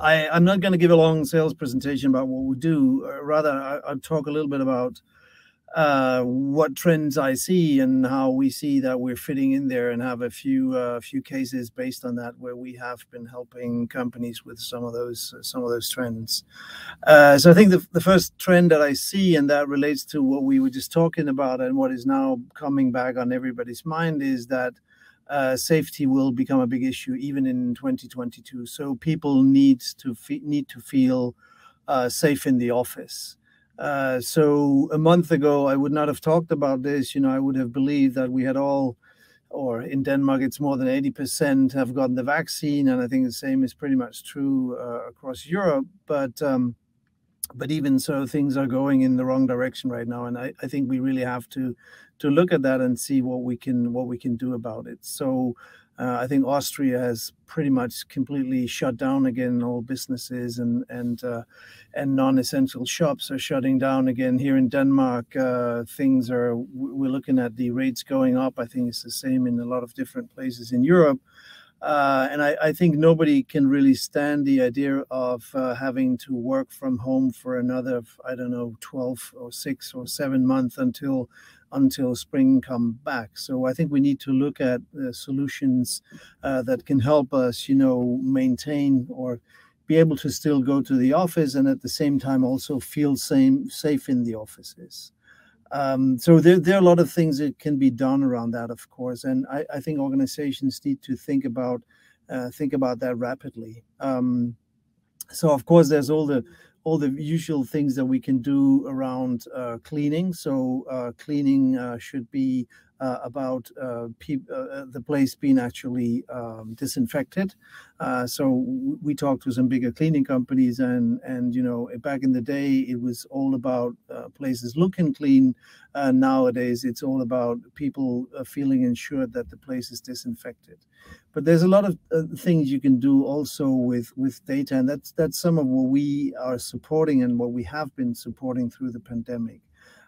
I, am not going to give a long sales presentation about what we do. Uh, rather, I, will talk a little bit about uh, what trends I see and how we see that we're fitting in there, and have a few uh, few cases based on that where we have been helping companies with some of those some of those trends. Uh, so I think the, the first trend that I see, and that relates to what we were just talking about, and what is now coming back on everybody's mind, is that uh, safety will become a big issue even in 2022. So people need to need to feel uh, safe in the office. Uh, so a month ago, I would not have talked about this. You know, I would have believed that we had all, or in Denmark, it's more than 80% have gotten the vaccine, and I think the same is pretty much true uh, across Europe. But um, but even so, things are going in the wrong direction right now, and I, I think we really have to to look at that and see what we can what we can do about it. So. Uh, I think Austria has pretty much completely shut down again. All businesses and and uh, and non-essential shops are shutting down again. Here in Denmark, uh, things are. We're looking at the rates going up. I think it's the same in a lot of different places in Europe. Uh, and I, I, think nobody can really stand the idea of uh, having to work from home for another, I don't know, 12 or six or seven months until until spring come back. So I think we need to look at uh, solutions uh, that can help us, you know, maintain or be able to still go to the office and at the same time also feel same safe in the offices. Um, so there, there are a lot of things that can be done around that, of course, and I, I think organizations need to think about uh, think about that rapidly. Um, so of course, there's all the all the usual things that we can do around uh, cleaning. So uh, cleaning uh, should be uh, about uh, uh, the place being actually um, disinfected. so we talked to some bigger cleaning companies, and and you know back in the day it was all about places looking clean. nowadays it's all about people feeling ensured that the place is disinfected. But there's a lot of things you can do also with with data, and that's that's some of what we are supporting and what we have been supporting through the pandemic.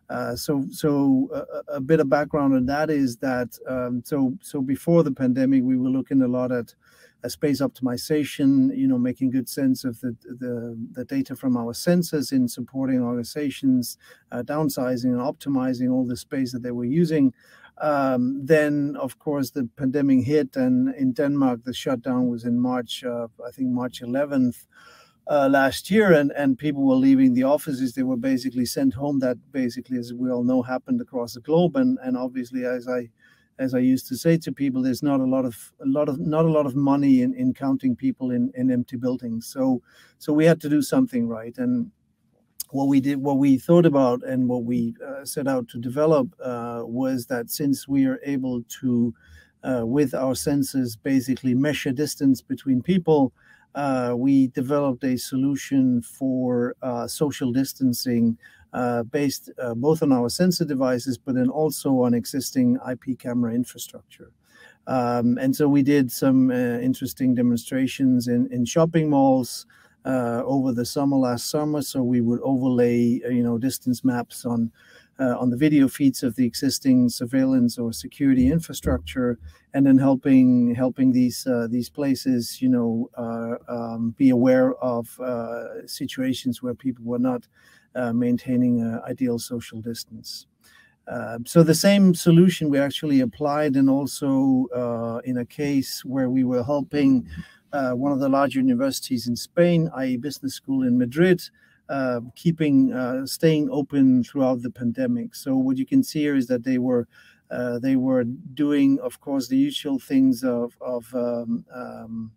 Uh, so, so a, a, bit of background on that is that um, so so before the pandemic, we were looking a lot at uh, space optimization. You know, making good sense of the the, the data from our sensors in supporting organizations, uh, downsizing and optimizing all the space that they were using. Um, then, of course, the pandemic hit, and in Denmark, the shutdown was in March. I think March 11th uh, last year, and and people were leaving the offices. They were basically sent home. That basically, as we all know, happened across the globe. And and obviously, as I as I used to say to people, there's not a lot of a lot of not a lot of money in, in counting people in, in empty buildings. So so we had to do something right. And what we did, what we thought about, and what we uh, set out to develop uh, was that since we are able to, uh, with our sensors, basically measure distance between people, uh, we developed a solution for uh, social distancing uh, based both on our sensor devices, but then also on existing IP camera infrastructure. Um, and so we did some interesting demonstrations in, in shopping malls uh, over the summer last summer. So we would overlay, you know, distance maps on uh, on the video feeds of the existing surveillance or security infrastructure, and then helping helping these uh, these places, you know, uh, um, be aware of uh, situations where people were not uh, maintaining ideal social distance. Uh, so the same solution we actually applied, and also in a case where we were helping one of the large universities in Spain, IE Business School in Madrid, uh, keeping uh, staying open throughout the pandemic. So what you can see here is that they were uh, they were doing, of course, the usual things of of um, um,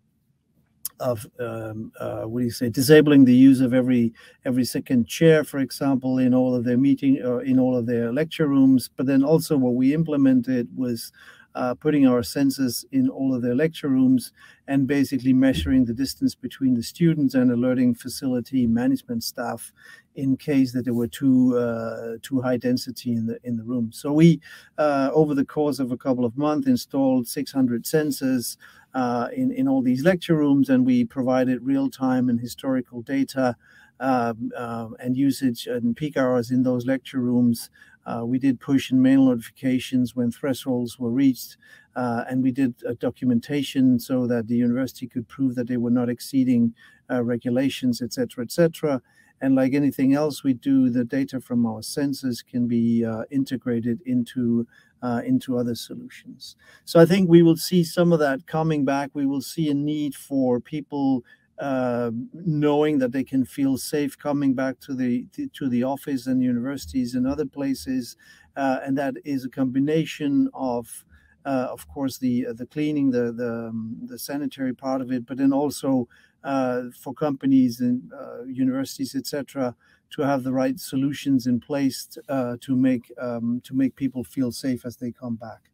of um, uh, what do you say disabling the use of every every second chair for example in all of their meeting or in all of their lecture rooms but then also what we implemented was uh, putting our sensors in all of their lecture rooms and basically measuring the distance between the students and alerting facility management staff in case that there were too uh, too high density in the in the room. So we, uh, over the course of a couple of months, installed 600 sensors uh, in in all these lecture rooms, and we provided real time and historical data um, uh, and usage and peak hours in those lecture rooms Uh, we did push and mail notifications when thresholds were reached, uh, and we did documentation so that the university could prove that they were not exceeding uh, regulations, etc., etc. And like anything else we do, the data from our sensors can be uh, integrated into uh, into other solutions. So I think we will see some of that coming back. We will see a need for people uh, knowing that they can feel safe coming back to the to the office and universities and other places, uh, and that is a combination of. Uh, of course, the the cleaning, the the, um, the sanitary part of it, but then also uh, for companies and uh, universities, etc., to have the right solutions in place uh, to make um, to make people feel safe as they come back.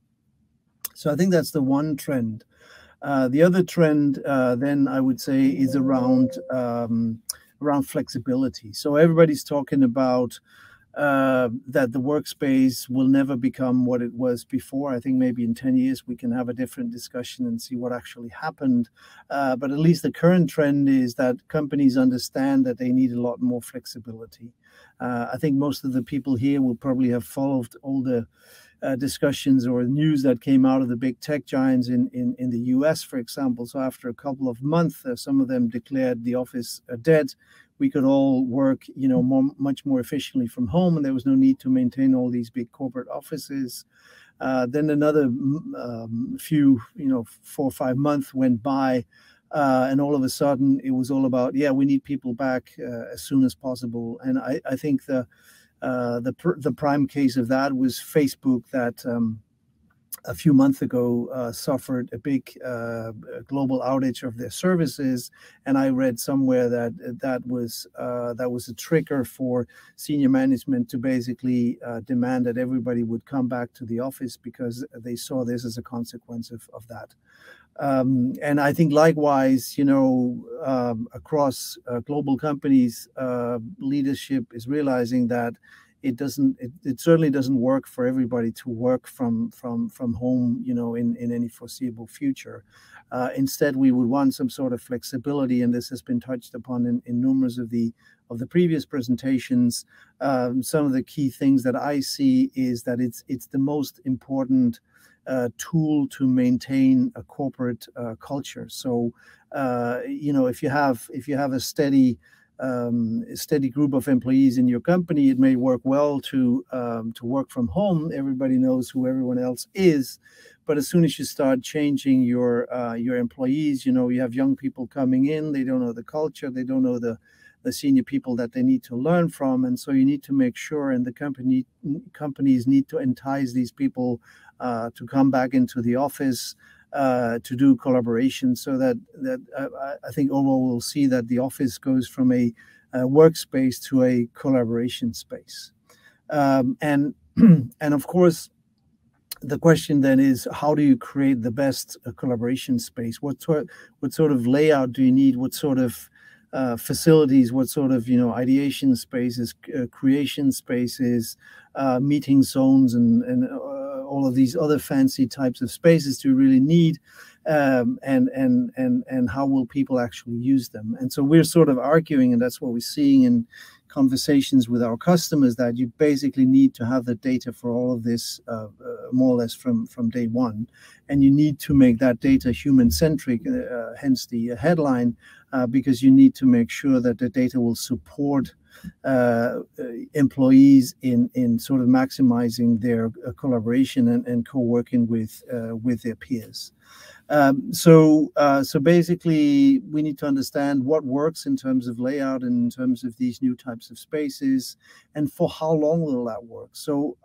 So I think that's the one trend. Uh, the other trend, uh, then I would say, is around um, around flexibility. So everybody's talking about uh, that the workspace will never become what it was before. I think maybe in 10 years we can have a different discussion and see what actually happened. Uh, but at least the current trend is that companies understand that they need a lot more flexibility. Uh, I think most of the people here will probably have followed all the uh, discussions or news that came out of the big tech giants in, in, in the US, for example. So after a couple of months, uh, some of them declared the office uh, dead. We could all work, you know, more, much more efficiently from home, and there was no need to maintain all these big corporate offices. Uh, then another um, few, you know, four or five months went by, uh, and all of a sudden it was all about, yeah, we need people back as soon as possible. And I, I think the uh, the the prime case of that was Facebook that um, a few months ago uh, suffered a big uh, global outage of their services, and I read somewhere that that was uh, that was a trigger for senior management to basically uh, demand that everybody would come back to the office because they saw this as a consequence of, of that. Um, and I think likewise, you know, um, across uh, global companies, uh, leadership is realizing that it doesn't, it, it, certainly doesn't work for everybody to work from from from home, you know, in in any foreseeable future. Uh, instead, we would want some sort of flexibility, and this has been touched upon in, in numerous of the of the previous presentations. Um, some of the key things that I see is that it's it's the most important tool to maintain a corporate uh, culture. So, uh, you know, if you have if you have a steady um, steady group of employees in your company, it may work well to um, to work from home. Everybody knows who everyone else is, but as soon as you start changing your uh, your employees, you know, you have young people coming in. They don't know the culture. They don't know the the senior people that they need to learn from and so you need to make sure and the company companies need to entice these people uh, to come back into the office uh, to do collaboration so that that uh, I think overall we'll see that the office goes from a, a workspace to a collaboration space. Um, and and of course the question then is how do you create the best uh, collaboration space? What sort what sort of layout do you need? What sort of uh, facilities, what sort of you know ideation spaces, uh, creation spaces, uh, meeting zones, and and all of these other fancy types of spaces do you really need um, and and and and how will people actually use them? And so we're sort of arguing and that's what we're seeing in conversations with our customers that you basically need to have the data for all of this uh, uh, more or less from from day one. And you need to make that data human centric uh, hence the headline uh, because you need to make sure that the data will support uh, employees in in sort of maximizing their uh, collaboration and, and co-working with uh, with their peers. Um, so uh, so basically, we need to understand what works in terms of layout and in terms of these new types of spaces, and for how long will that work. So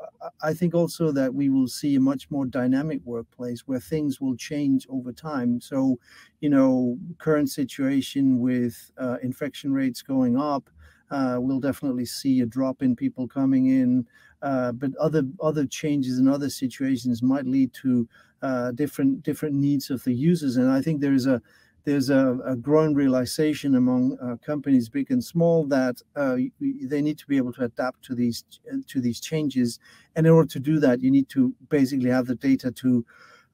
I think also that we will see a much more dynamic workplace where things will change over time. So you know, current situation with uh, infection rates going up uh, we'll definitely see a drop in people coming in. Uh, but other other changes in other situations might lead to uh, different different needs of the users. And I think there's a there's a, a growing realization among uh, companies, big and small, that uh, they need to be able to adapt to these to these changes. And in order to do that, you need to basically have the data to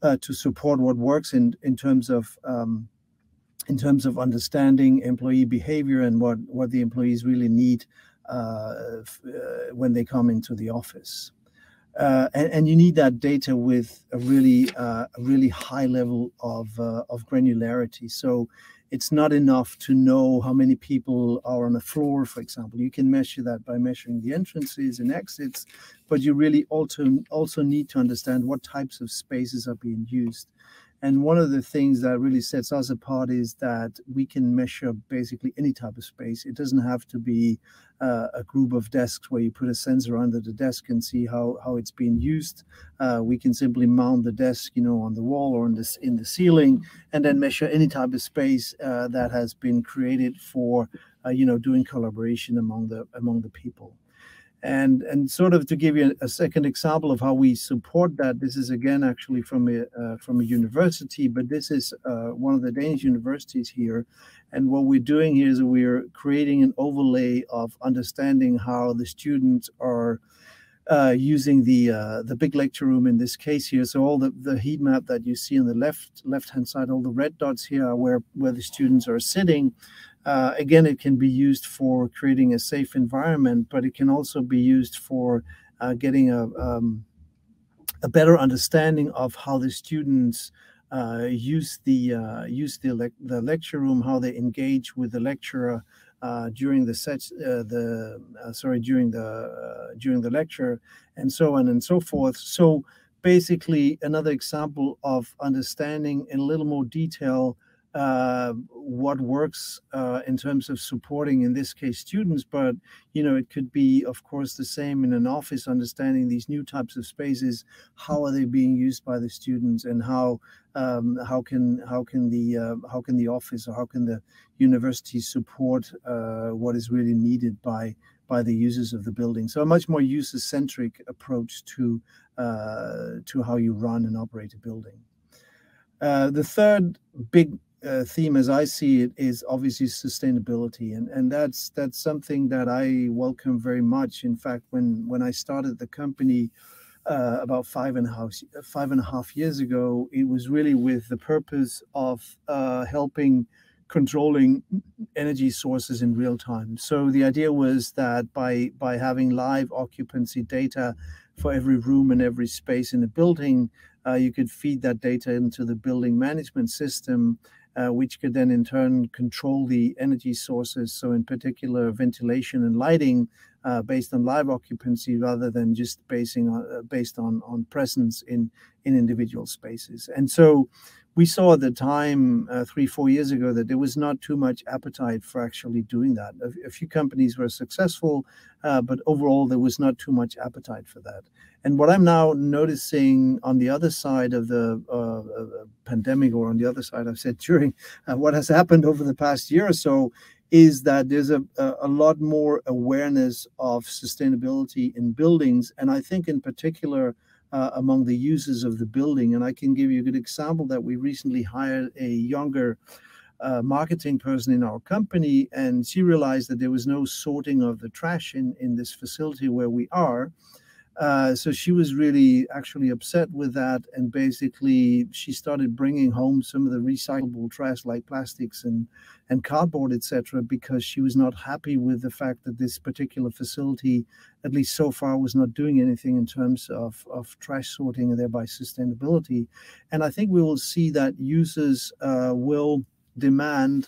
uh, to support what works in in terms of um, in terms of understanding employee behavior and what, what the employees really need uh, uh, when they come into the office. uh, and, and, you need that data with a really uh, a really high level of uh, of granularity. So it's not enough to know how many people are on a floor, for example. You can measure that by measuring the entrances and exits, but you really also also need to understand what types of spaces are being used. And one of the things that really sets us apart is that we can measure basically any type of space. It doesn't have to be uh, a group of desks where you put a sensor under the desk and see how, how it's being used. Uh, we can simply mount the desk, you know, on the wall or in the, in the ceiling, and then measure any type of space uh, that has been created for, uh, you know, doing collaboration among the among the people. And, and sort of to give you a, second example of how we support that, this is again actually from a, uh, from a university, but this is uh, one of the Danish universities here. And what we're doing here is we're creating an overlay of understanding how the students are uh, using the uh, the big lecture room in this case here. So all the, the heat map that you see on the left left hand side, all the red dots here are where where the students are sitting. Uh, again, it can be used for creating a safe environment, but it can also be used for uh, getting a, um, a better understanding of how the students uh, use the uh, use the, le the lecture room, how they engage with the lecturer uh, during the set, uh, the sorry during the during the lecture, and so on and so forth. So basically, another example of understanding in a little more detail uh, what works uh, in terms of supporting, in this case, students. But you know, it could be, of course, the same in an office. Understanding these new types of spaces, how are they being used by the students, and how um, how can how can the uh, how can the office or how can the university support uh, what is really needed by by the users of the building. So a much more user-centric approach to uh, to how you run and operate a building. Uh, the third big uh, theme as I see it is obviously sustainability, and and that's that's something that I welcome very much. In fact, when when I started the company uh, about five and a half five and a half years ago, it was really with the purpose of uh, helping controlling energy sources in real time. So the idea was that by by having live occupancy data for every room and every space in a building, uh, you could feed that data into the building management system uh, which could then in turn control the energy sources. So in particular, ventilation and lighting uh, based on live occupancy rather than just basing on, uh, based on, on presence in, in individual spaces. And so we saw at the time uh, three, four years ago that there was not too much appetite for actually doing that. A, a few companies were successful, uh, but overall there was not too much appetite for that. And what I'm now noticing on the other side of the uh, uh pandemic, or on the other side, I've said during uh, what has happened over the past year or so, is that there's a, a lot more awareness of sustainability in buildings. And I think in particular, uh, among the users of the building. And I can give you a good example that we recently hired a younger uh, marketing person in our company, and she realized that there was no sorting of the trash in, in this facility where we are. Uh, so she was really actually upset with that, and basically she started bringing home some of the recyclable trash like plastics and and cardboard, etc., because she was not happy with the fact that this particular facility, at least so far, was not doing anything in terms of of trash sorting and thereby sustainability. And I think we will see that users uh, will demand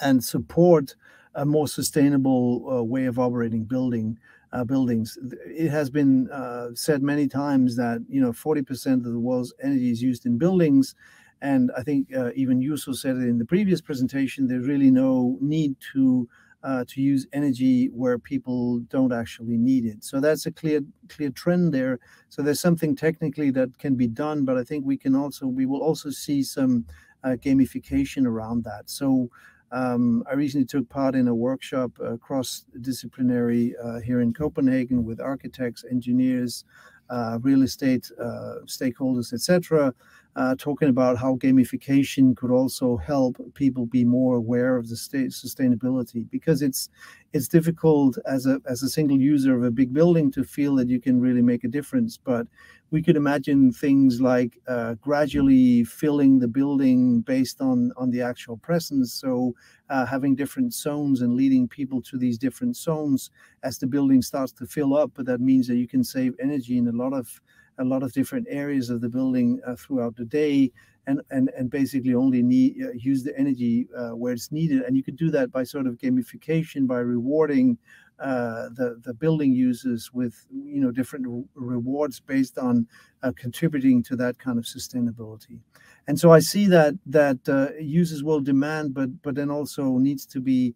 and support a more sustainable uh, way of operating building uh, buildings. It has been uh, said many times that you know 40% of the world's energy is used in buildings, and I think uh, even Juuso said it in the previous presentation. There's really no need to uh, to use energy where people don't actually need it. So that's a clear clear trend there. So there's something technically that can be done, but I think we can also we will also see some uh, gamification around that. So um, I recently took part in a workshop uh, cross-disciplinary uh, here in Copenhagen with architects, engineers, uh, real estate uh, stakeholders, etc., uh, talking about how gamification could also help people be more aware of the state sustainability because it's it's difficult as a as a single user of a big building to feel that you can really make a difference. But we could imagine things like uh, gradually filling the building based on on the actual presence. So uh, having different zones and leading people to these different zones. As the building starts to fill up but that means that you can save energy in a lot of a lot of different areas of the building uh, throughout the day and, and, and basically only need uh, use the energy uh, where it's needed. And you could do that by sort of gamification, by rewarding uh, the the building users with you know different re- rewards based on uh, contributing to that kind of sustainability. And so I see that that uh, users will demand, but but then also needs to be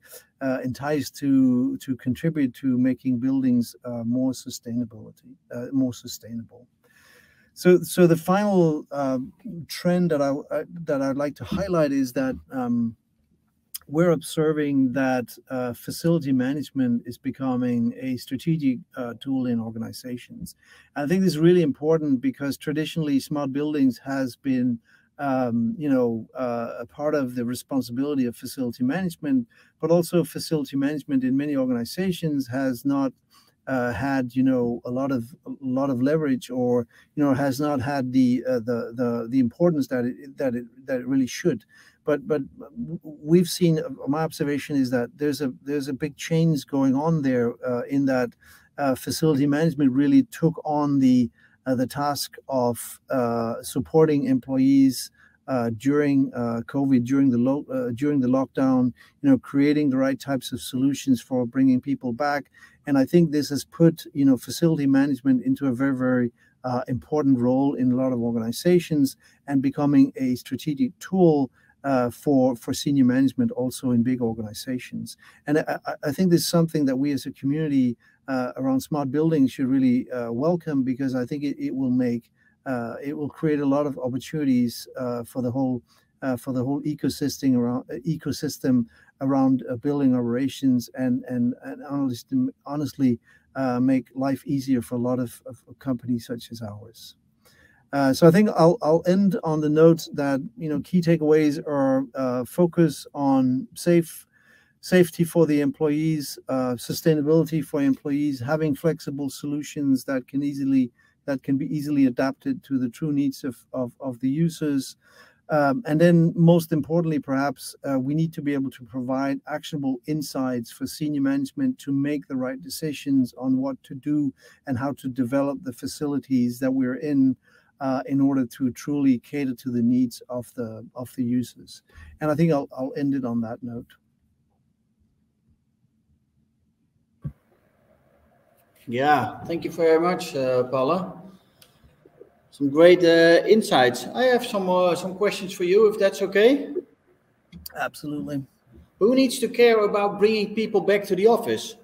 enticed to to contribute to making buildings more sustainability more sustainable. So, so the final uh, trend that I uh, that I'd like to highlight is that um, we're observing that uh, facility management is becoming a strategic uh, tool in organizations. I think this is really important because traditionally, smart buildings has been um, you know, uh, a part of the responsibility of facility management, but also facility management in many organizations has not uh, had you know a lot of a lot of leverage or you know has not had the uh, the the the importance that it that it that it really should. But but we've seen uh, my observation is that there's a there's a big change going on there uh, in that uh, facility management really took on the uh, the task of supporting employees uh, during uh, COVID, during the lo- uh, during the lockdown, you know, creating the right types of solutions for bringing people back. And I think this has put, you know, facility management into a very, very uh, important role in a lot of organizations and becoming a strategic tool uh, for for senior management also in big organizations. And I, I think this is something that we as a community uh, around smart buildings should really welcome because I think it, it will make uh, it will create a lot of opportunities uh, for the whole uh, for the whole ecosystem around ecosystem around building operations and and, and honestly, honestly make life easier for a lot of, of companies such as ours. Uh, so I think I'll, I'll end on the note that you know key takeaways are uh, focus on safe safety for the employees, uh, sustainability for employees, having flexible solutions that can easily that can be easily adapted to the true needs of, of, of the users. Um, and then, most importantly, perhaps, uh, we need to be able to provide actionable insights for senior management to make the right decisions on what to do and how to develop the facilities that we're in uh, in order to truly cater to the needs of the of the users. And I think I'll, I'll end it on that note. Yeah, thank you very much, uh, Palle. Some great uh, insights. I have some uh, some questions for you, if that's okay. Absolutely. Who needs to care about bringing people back to the office?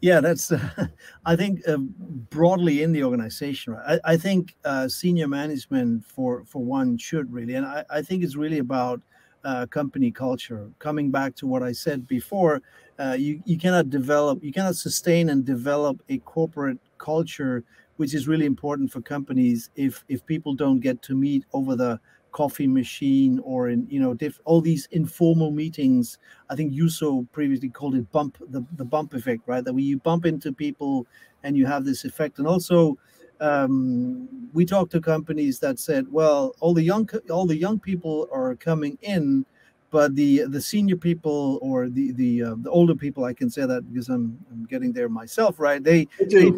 Yeah, that's uh, I think uh, broadly in the organization. Right? I, I think uh, senior management, for for one, should really, and I, I think it's really about uh, company culture. Coming back to what I said before, uh, you, you cannot develop, you cannot sustain and develop a corporate culture, which is really important for companies if if people don't get to meet over the coffee machine or in you know all these informal meetings. I think you so previously called it bump the, the bump effect right? That when you bump into people and you have this effect. And also um, we talked to companies that said, well, all the young all the young people are coming in, but the the senior people or the the uh, the older people, I can say that because I'm I'm getting there myself, right? They they,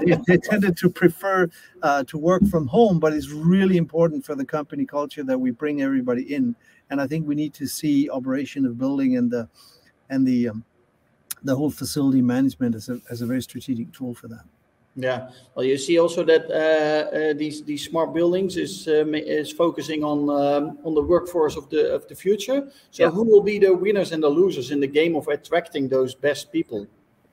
they, they, tended to prefer uh, to work from home, but it's really important for the company culture that we bring everybody in, and I think we need to see operation of building and the and the um, the whole facility management as a as a very strategic tool for that. Yeah, well, you see also that uh, uh, these these smart buildings is um, is focusing on um, on the workforce of the of the future. So, yeah. who will be the winners and the losers in the game of attracting those best people?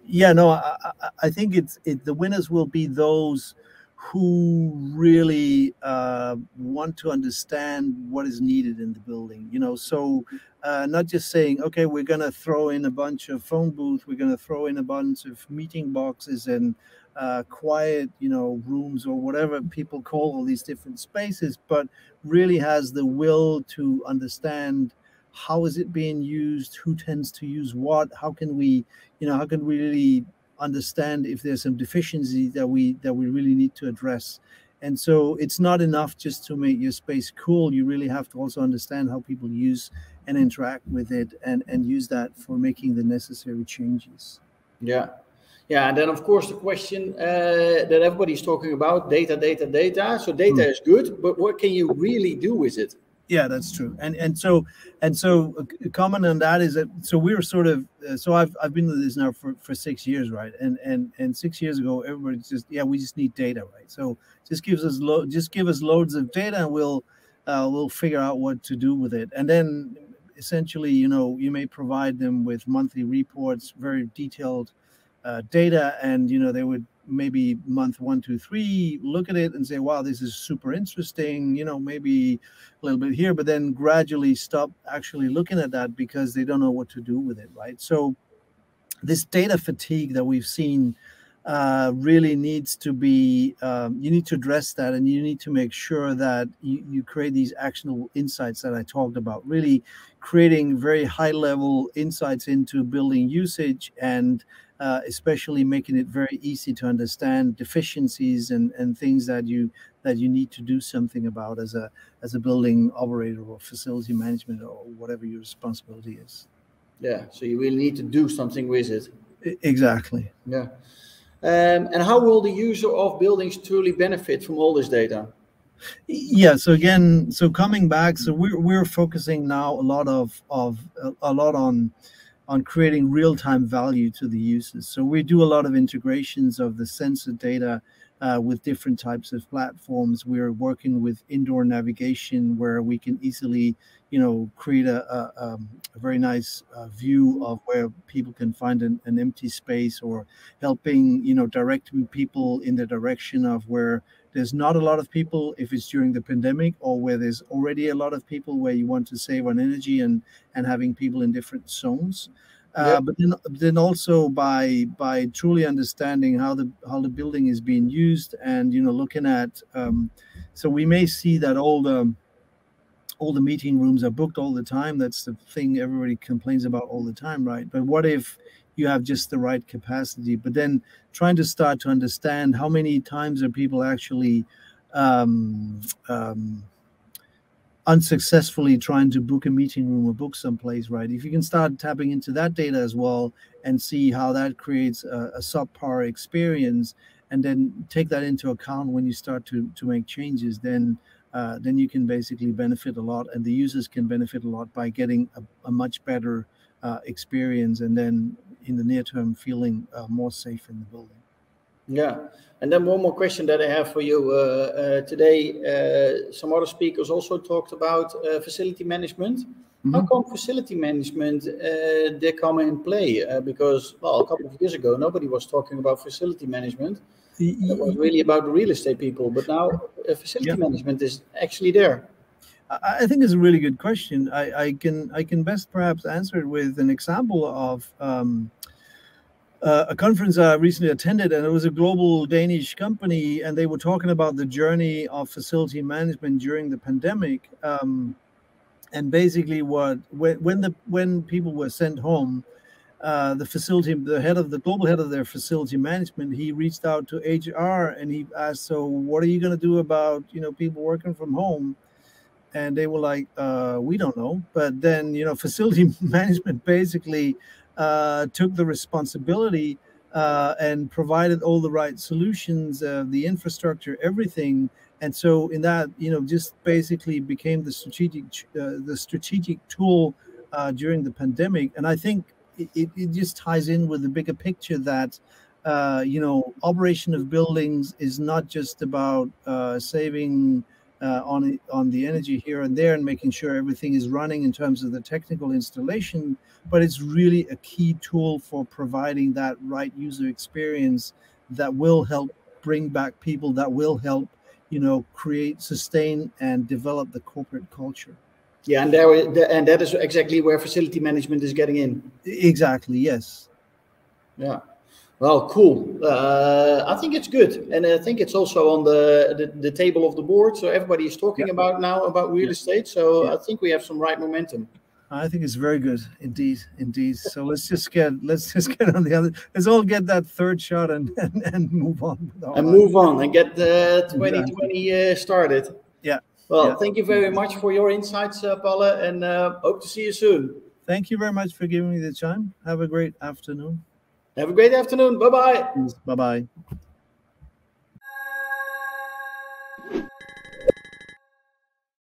Yeah, no, I, I think it's it, the winners will be those who really uh, want to understand what is needed in the building. You know, so uh, not just saying, okay, we're going to throw in a bunch of phone booths, we're going to throw in a bunch of meeting boxes and uh, quiet, you know, rooms or whatever people call all these different spaces, but really has the will to understand how is it being used, who tends to use what, how can we, you know, how can we really understand if there's some deficiency that we that we really need to address and so it's not enough just to make your space cool. You really have to also understand how people use and interact with it and, and use that for making the necessary changes. Yeah. Yeah. And then, of course, the question uh, that everybody's talking about data, data, data. So data mm. is good, but what can you really do with it? yeah that's true and and so and so a comment on that is that so we were sort of uh, so i've i've been with this now for for six years right and and and six years ago everybody's just yeah we just need data right so just gives us lo- just give us loads of data and we'll uh, we'll figure out what to do with it and then essentially you know you may provide them with monthly reports very detailed uh, data and you know they would maybe month one, two, three, look at it and say, wow, this is super interesting, you know, maybe a little bit here, but then gradually stop actually looking at that because they don't know what to do with it, right? So this data fatigue that we've seen uh, really needs to be, um, you need to address that and you need to make sure that you, you create these actionable insights that I talked about, really creating very high level insights into building usage and uh, especially making it very easy to understand deficiencies and, and things that you that you need to do something about as a as a building operator or facility management or whatever your responsibility is. Yeah, so you really need to do something with it. Exactly. Yeah. Um, and how will the user of buildings truly benefit from all this data? Yeah. So again, so coming back, so we're we're focusing now a lot of of a, a lot on on creating real-time value to the users. So we do a lot of integrations of the sensor data uh, with different types of platforms. We're working with indoor navigation where we can easily, you know, create a, a, um, a very nice uh, view of where people can find an, an, empty space or helping, you know, directing people in the direction of where there's not a lot of people if it's during the pandemic or where there's already a lot of people where you want to save on energy and and having people in different zones. Uh, yep. but then then also by by truly understanding how the how the building is being used and you know looking at um, so we may see that all the all the meeting rooms are booked all the time. That's the thing everybody complains about all the time right? But what if you have just the right capacity. But then trying to start to understand how many times are people actually um, um, unsuccessfully trying to book a meeting room or book someplace, right? If you can start tapping into that data as well and see how that creates a, a subpar experience, and then take that into account when you start to to make changes, then uh, then you can basically benefit a lot, and the users can benefit a lot by getting a, a much better uh, experience, and then in the near term feeling uh, more safe in the building. Yeah, and then one more question that I have for you uh, uh, today. Uh, some other speakers also talked about uh, facility management. Mm-hmm. How come facility management uh, did come in play? because well, a couple of years ago, nobody was talking about facility management. It was really about the real estate people, but now facility yeah. management is actually there. I think it's a really good question. I, I, can I can best perhaps answer it with an example of um, uh, a conference I recently attended, and it was a global Danish company, and they were talking about the journey of facility management during the pandemic. Um, and basically, what when, when the when people were sent home, uh, the facility, the head of the global head of their facility management, he reached out to HR and he asked, "So, what are you going to do about you know people working from home?" and they were like, uh, "We don't know." But then, you know, facility management basically uh, took the responsibility uh, and provided all the right solutions, uh, the infrastructure, everything. And so, in that, you know, just basically became the strategic uh, the strategic tool uh, during the pandemic. And I think it, it just ties in with the bigger picture that. you know, operation of buildings is not just about saving uh, on on the energy here and there and making sure everything is running in terms of the technical installation but it's really a key tool for providing that right user experience that will help bring back people that will help you know create sustain and develop the corporate culture Yeah, and there and that is exactly where facility management is getting in. Exactly. Yes. Yeah. Well, cool. Uh, I think it's good, and I think it's also on the the, the table of the board. So everybody is talking yeah. about now about real yeah. estate. So yeah. I think we have some right momentum. I think it's very good indeed, indeed. So let's just get let's just get on the other. Let's all get that third shot and and, and move on. And move on and get the 2020 uh, started. Yeah. Well, yeah. thank you very much for your insights, uh, Palle, and uh, hope to see you soon. Thank you very much for giving me the time. Have a great afternoon. Have a great afternoon. Bye bye. Bye bye.